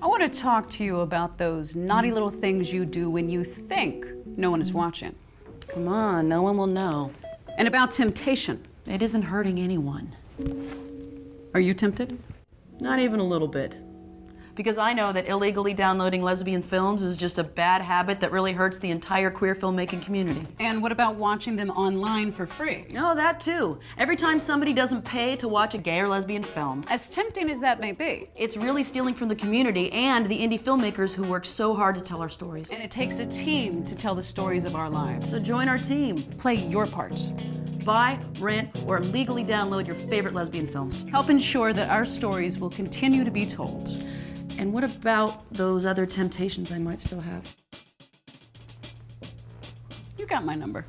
I want to talk to you about those naughty little things you do when you think no one is watching. Come on, no one will know. And about temptation. It isn't hurting anyone. Are you tempted? Not even a little bit. Because I know that illegally downloading lesbian films is just a bad habit that really hurts the entire queer filmmaking community. And what about watching them online for free? Oh, that too. Every time somebody doesn't pay to watch a gay or lesbian film, As tempting as that may be. it's really stealing from the community and the indie filmmakers who work so hard to tell our stories. And it takes a team to tell the stories of our lives. So join our team. Play your part. Buy, rent, or legally download your favorite lesbian films. Help ensure that our stories will continue to be told. And what about those other temptations I might still have? You got my number.